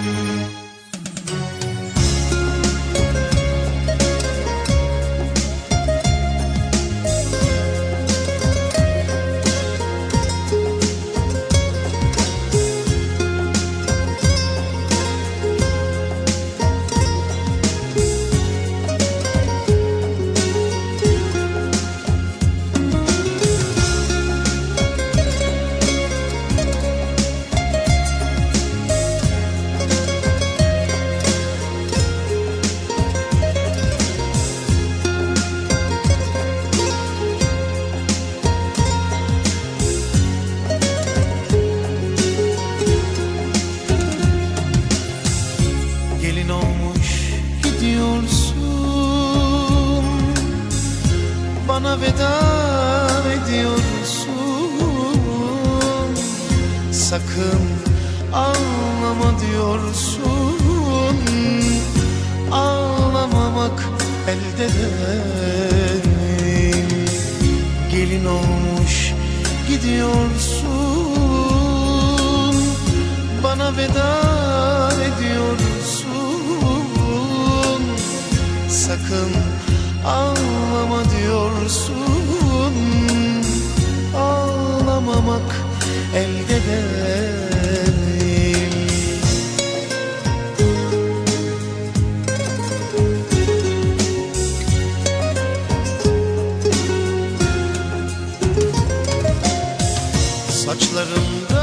Música ediyorsun? Bana veda ediyorsun? Sakın ağlama diyorsun. Ağlamamak elde değil Gelin olmuş gidiyorsun. sakın ağlama diyorsun. Ağlamamak elde değil. Saçlarımda